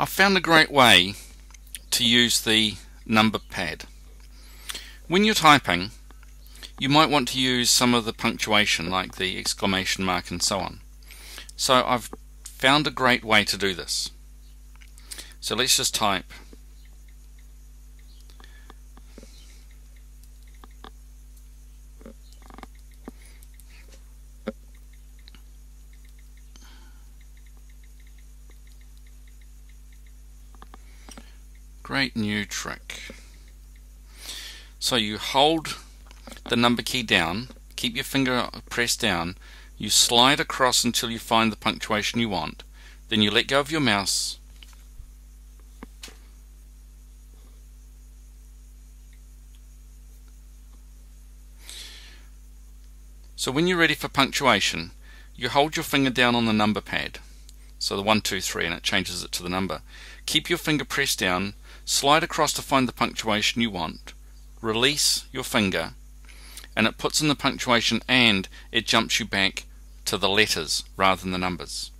I found a great way to use the number pad. When you're typing, you might want to use some of the punctuation like the exclamation mark and so on. So I've found a great way to do this. So let's just type Great new trick. So you hold the number key down, keep your finger pressed down, you slide across until you find the punctuation you want, then you let go of your mouse So when you're ready for punctuation, you hold your finger down on the number pad, so the 1, 2, 3, and it changes it to the number. Keep your finger pressed down Slide across to find the punctuation you want. Release your finger and it puts in the punctuation and it jumps you back to the letters rather than the numbers.